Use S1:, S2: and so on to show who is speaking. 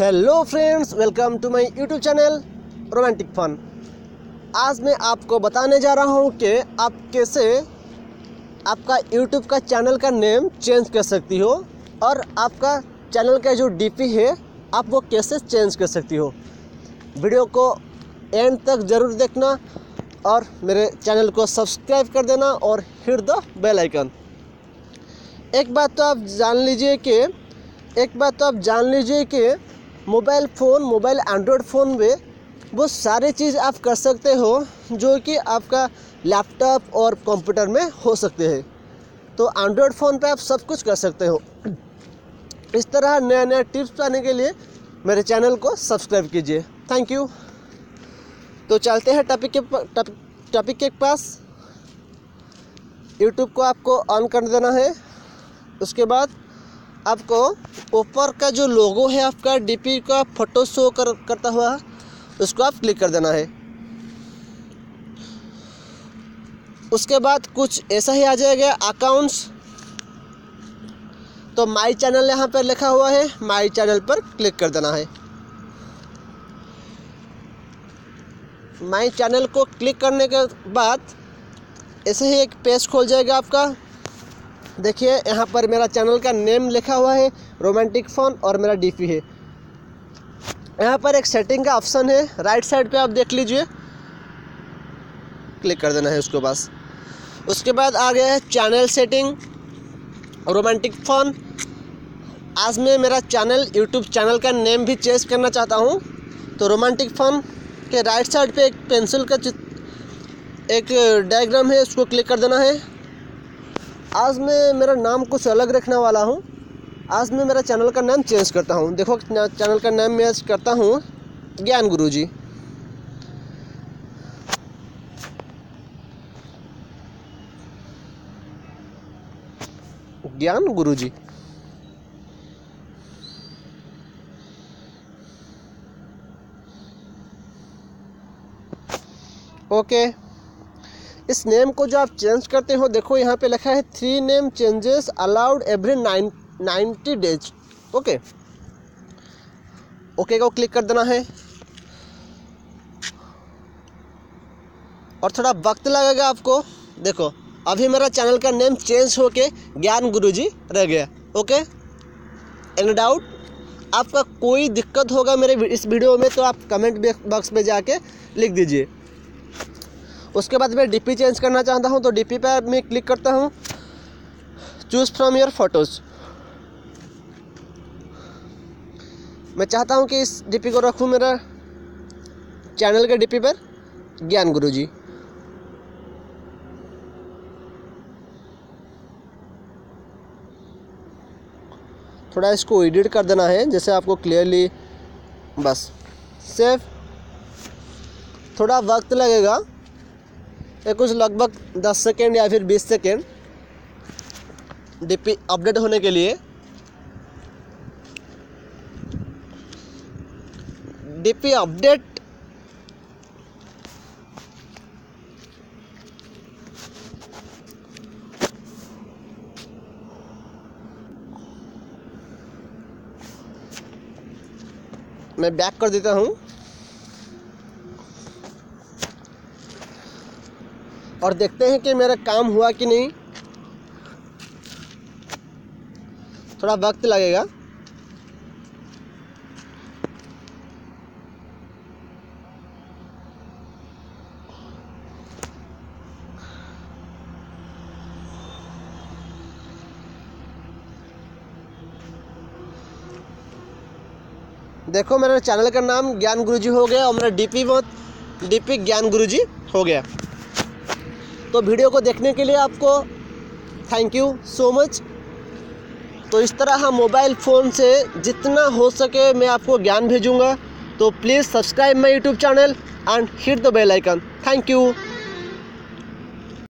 S1: Hello friends welcome to my YouTube channel romantic fun आज मैं आपको बताने जा रहा हूँ कि आप कैसे आपका यूट्यूब का चैनल का नेम चेंज कर सकती हो और आपका चैनल का जो डीपी है, आप वो कैसे चेंज कर सकती हो। वीडियो को एंड तक ज़रूर देखना और मेरे चैनल को सब्सक्राइब कर देना और हिट द बेल आइकन एक बात तो आप जान लीजिए कि, एक बात तो आप जान लीजिए कि mobile phone, mobile Android phone में वो सारे चीज़ आप कर सकते हो, जो कि आपका लैपटॉप और कंप्यूटर में हो सकते हैं। तो एंड्रॉयड फ़ोन पे आप सब कुछ कर सकते हो। इस तरह नया नया टिप्स पाने के लिए मेरे चैनल को सब्सक्राइब कीजिए। थैंक यू तो चलते हैं टॉपिक के टॉपिक के पास। यूट्यूब को आपको ऑन कर देना है। उसके बाद आपको ऊपर का जो लोगो है आपका डीपी का फ़ोटो शो कर, करता हुआ, उसको आप क्लिक कर देना है। उसके बाद कुछ ऐसा ही आ जाएगा अकाउंट्स तो माई चैनल यहाँ पर लिखा हुआ है माई चैनल पर क्लिक कर देना है। माई चैनल को क्लिक करने के बाद ऐसे ही एक पेज खोल जाएगा आपका। देखिए, यहाँ पर मेरा चैनल का नेम लिखा हुआ है, रोमांटिक फ़ोन और मेरा डीपी है। यहाँ पर एक सेटिंग का ऑप्शन है, राइट साइड पे आप देख लीजिए। क्लिक कर देना है उसको पास उसके बाद आ गया है चैनल सेटिंग, रोमांटिक फ़ोन। आज मैं मेरा चैनल यूट्यूब चैनल का नेम भी चेंज करना चाहता हूँ। तो रोमांटिक फ़ोन के राइट साइड पे एक पेंसिल का एक डायग्राम है, उसको क्लिक कर देना है। आज मैं मेरा नाम कुछ अलग रखने वाला हूँ। आज मैं मेरा चैनल का नाम चेंज करता हूँ। देखो चैनल का नाम मैं करता हूँ ज्ञान गुरु जी ज्ञान गुरु जी ओके। इस नेम को जो आप चेंज करते हो, देखो यहाँ पे लिखा है three name changes allowed every nine ninety days okay okay को क्लिक कर देना है। और थोड़ा वक्त लगेगा आपको। देखो, अभी मेरा चैनल का नेम चेंज होके ज्ञान गुरुजी रह गया। ओके एनी डाउट आपका कोई दिक्कत होगा मेरे इस वीडियो में तो आप कमेंट बॉक्स में जाके लिख दीजिए। उसके बाद मैं डीपी चेंज करना चाहता हूँ तो डीपी पर मैं क्लिक करता हूँ। चूज़ फ्रॉम योर फ़ोटोज़ मैं चाहता हूँ कि इस डीपी को रखूँ मेरा चैनल के डीपी पर, ज्ञान गुरु जी थोड़ा इसको एडिट कर देना है, जैसे आपको क्लियरली बस। सेव थोड़ा वक्त लगेगा। कुछ लगभग 10 सेकेंड या फिर 20 सेकेंड डीपी अपडेट होने के लिए डीपी अपडेट मैं बैक कर देता हूँ। और देखते हैं कि मेरा काम हुआ कि नहीं। थोड़ा वक्त लगेगा। देखो, मेरे चैनल का नाम ज्ञान गुरुजी हो गया और मेरा डीपी बहुत, डीपी ज्ञान गुरुजी हो गया। तो वीडियो को देखने के लिए आपको थैंक यू सो मच तो इस तरह हम मोबाइल फ़ोन से जितना हो सके मैं आपको ज्ञान भेजूँगा। तो please subscribe my YouTube channel and hit the bell icon thank you